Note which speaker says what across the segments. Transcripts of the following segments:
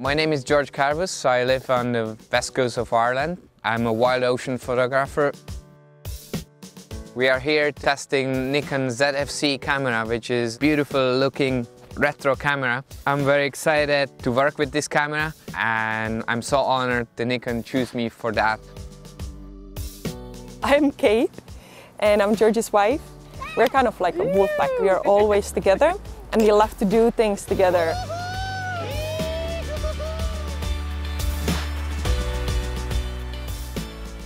Speaker 1: My name is George Karbus. I live on the west coast of Ireland. I'm a wild ocean photographer. We are here testing Nikon ZFC camera, which is beautiful looking retro camera. I'm very excited to work with this camera and I'm so honored that Nikon choose me for that.
Speaker 2: I'm Kate and I'm George's wife. We're kind of like a wolf pack. We are always together and we love to do things together.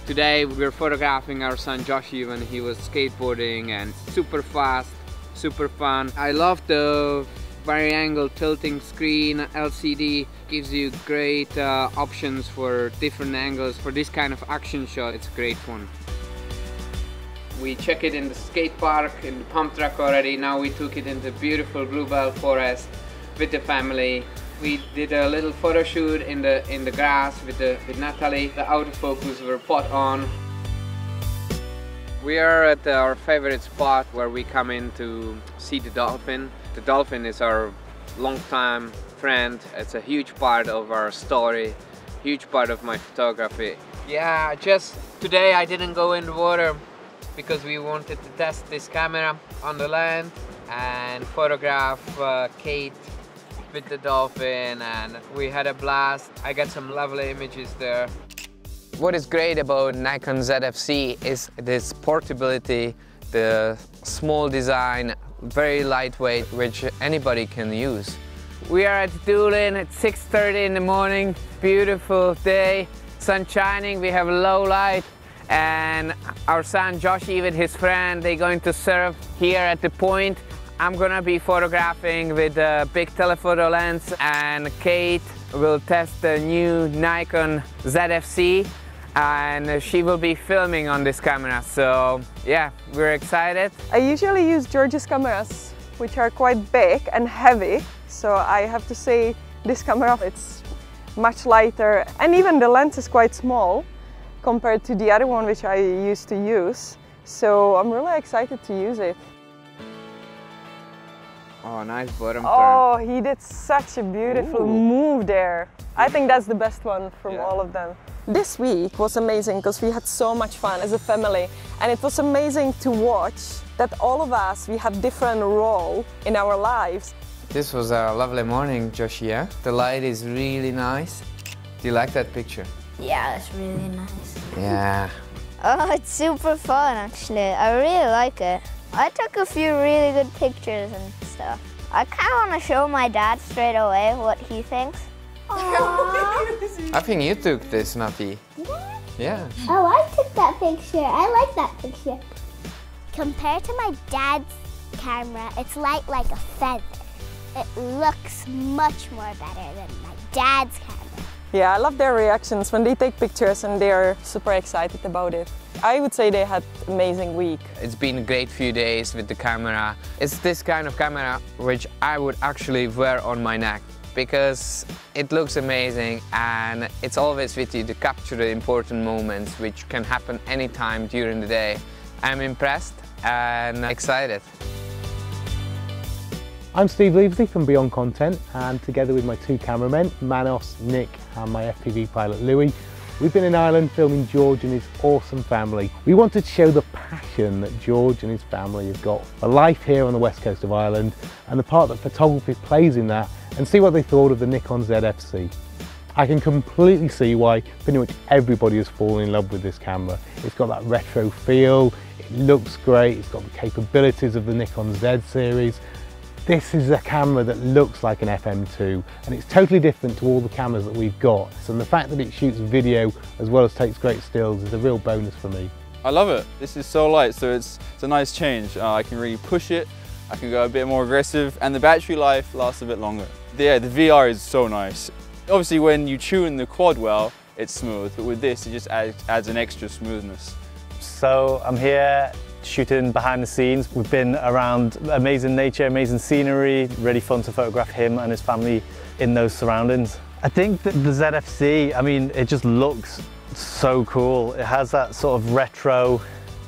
Speaker 1: Today we're photographing our son Joshi when he was skateboarding and super fast, super fun. I love the vari-angle tilting screen LCD gives you great uh, options for different angles for this kind of action shot it's great fun we check it in the skate park in the pump track already. Now we took it in the beautiful bluebell forest with the family we did a little photo shoot in the in the grass with the with Natalie the autofocus were put on we are at our favorite spot where we come in to see the dolphin the dolphin is our long-time friend. It's a huge part of our story, huge part of my photography. Yeah, just today I didn't go in the water because we wanted to test this camera on the land and photograph uh, Kate with the dolphin and we had a blast. I got some lovely images there. What is great about Nikon ZFC is this portability, the small design, very lightweight, which anybody can use. We are at Doolin at 6.30 in the morning, beautiful day, sun shining, we have low light, and our son Joshi with his friend, they're going to surf here at the point. I'm gonna be photographing with a big telephoto lens and Kate will test the new Nikon ZFC and she will be filming on this camera. So yeah we're excited.
Speaker 2: I usually use George's cameras which are quite big and heavy so I have to say this camera it's much lighter and even the lens is quite small compared to the other one which I used to use. So I'm really excited to use it
Speaker 1: Oh, nice bottom
Speaker 2: turn. Oh, he did such a beautiful Ooh. move there. I think that's the best one from yeah. all of them. This week was amazing because we had so much fun as a family and it was amazing to watch that all of us, we have different role in our lives.
Speaker 1: This was a lovely morning, Joshia. The light is really nice. Do you like that picture?
Speaker 3: Yeah, it's really nice.
Speaker 1: Yeah.
Speaker 3: oh, it's super fun actually. I really like it. I took a few really good pictures and stuff. I kind of want to show my dad straight away what he thinks.
Speaker 1: I think you took this, Nati. Yeah.
Speaker 4: Oh, I took that picture. I like that picture. Compared to my dad's camera, it's light like a feather. It looks much more better than my dad's camera.
Speaker 2: Yeah, I love their reactions when they take pictures and they're super excited about it. I would say they had amazing week.
Speaker 1: It's been a great few days with the camera. It's this kind of camera which I would actually wear on my neck because it looks amazing and it's always with you to capture the important moments which can happen anytime during the day. I'm impressed and excited.
Speaker 5: I'm Steve Leavesley from Beyond Content and together with my two cameramen, Manos, Nick and my FPV pilot Louis, we've been in Ireland filming George and his awesome family. We wanted to show the passion that George and his family have got for life here on the west coast of Ireland and the part that photography plays in that and see what they thought of the Nikon ZFC. I can completely see why pretty much everybody has fallen in love with this camera. It's got that retro feel, it looks great, it's got the capabilities of the Nikon Z series. This is a camera that looks like an FM2 and it's totally different to all the cameras that we've got. So the fact that it shoots video as well as takes great stills is a real bonus for me.
Speaker 6: I love it. This is so light, so it's, it's a nice change. Uh, I can really push it, I can go a bit more aggressive, and the battery life lasts a bit longer yeah, the VR is so nice. Obviously when you tune the quad well, it's smooth, but with this it just adds, adds an extra smoothness.
Speaker 7: So I'm here shooting behind the scenes. We've been around amazing nature, amazing scenery, really fun to photograph him and his family in those surroundings. I think that the ZFC, I mean, it just looks so cool. It has that sort of retro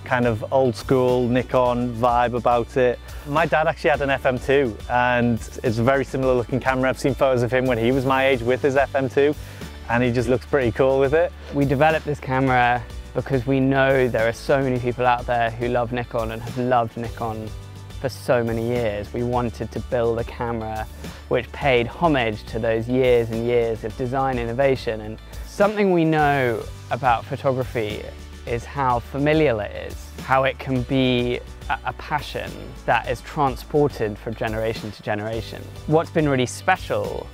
Speaker 7: kind of old school Nikon vibe about it. My dad actually had an FM2 and it's a very similar looking camera. I've seen photos of him when he was my age with his FM2 and he just looks pretty cool with it.
Speaker 8: We developed this camera because we know there are so many people out there who love Nikon and have loved Nikon for so many years. We wanted to build a camera which paid homage to those years and years of design innovation and something we know about photography is how familial it is, how it can be a, passion that is transported from generation to generation. What's been really special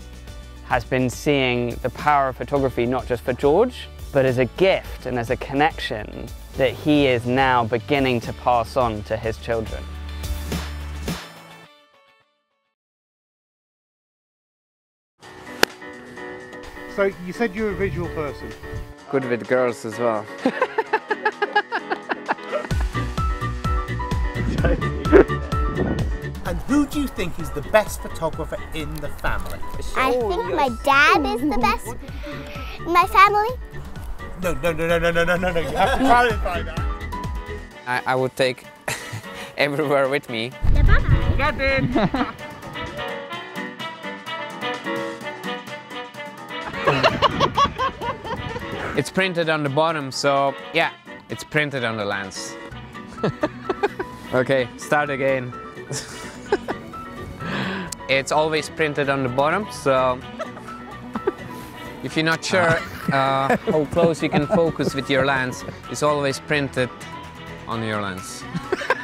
Speaker 8: has been seeing the power of photography not just for George, but as a gift and as a connection that he is now beginning to pass on to his children.
Speaker 5: So you said you're a visual person.
Speaker 1: Good with girls as well.
Speaker 5: and who do you think is the best photographer in the family?
Speaker 4: I think my dad is the best in my family.
Speaker 5: No, no, no, no, no, no, no, no, no. You have to clarify that.
Speaker 1: I, I would take everywhere with me.
Speaker 5: Get in!
Speaker 1: it's printed on the bottom, so yeah, it's printed on the lens. okay, start again. it's always printed on the bottom, so if you're not sure uh, how close you can focus with your lens, it's always printed on your lens.